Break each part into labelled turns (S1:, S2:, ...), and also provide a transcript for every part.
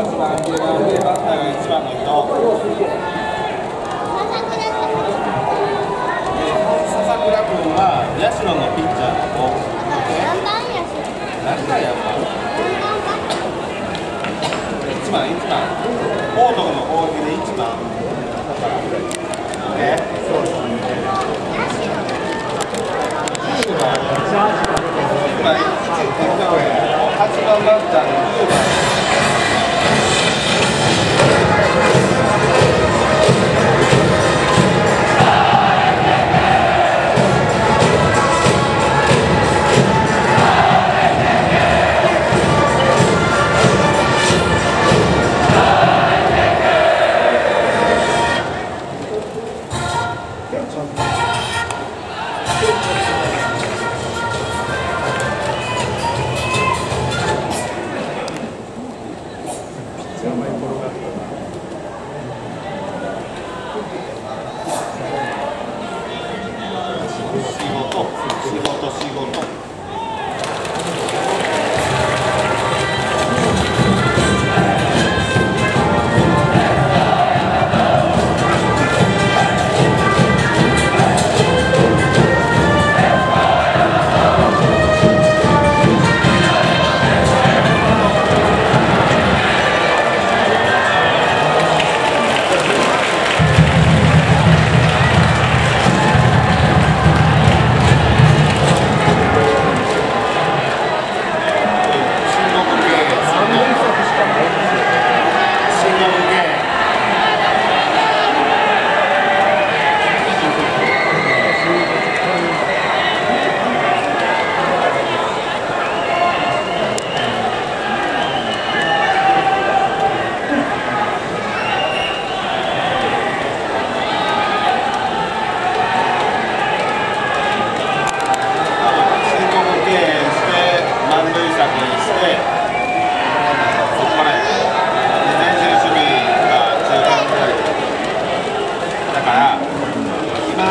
S1: 8番バッターが1番の伊藤笹倉君は社のピッチャーの何回やっぱ1番1番報道の攻撃で1番ねそうですね9番9番8番バッターの10番と。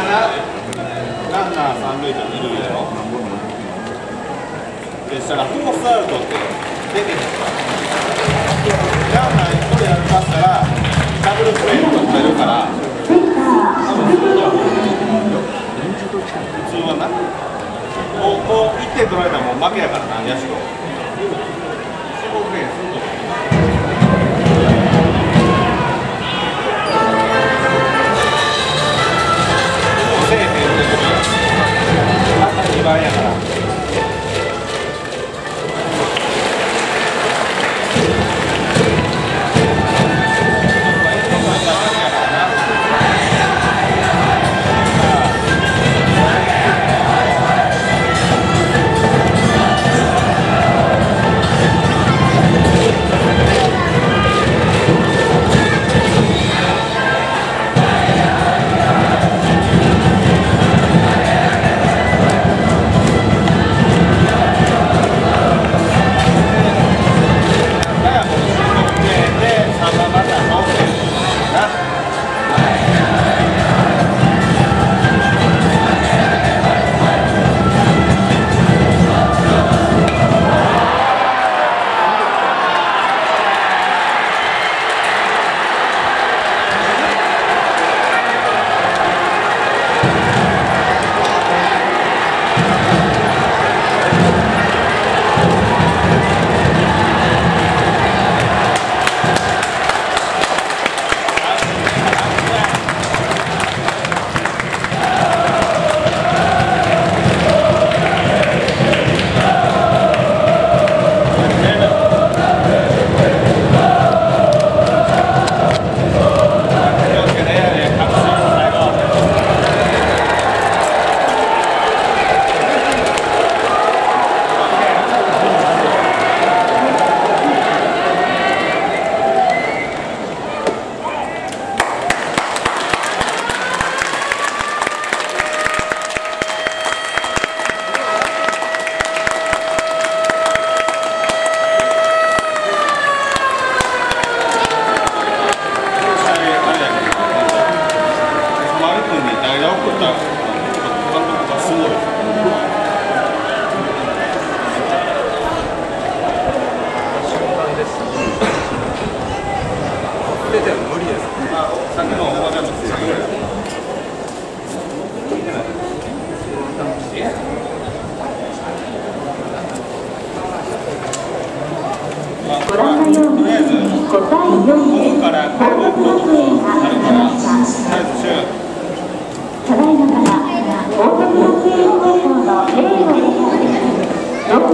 S1: 今なランナー三塁と二塁やろでしたらフォースアウトって出てるランナー一人やった。らダブルプレーも取れるから普通はなもう1点取られたらもう負けやからな、野手を。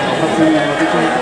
S2: 初に負けて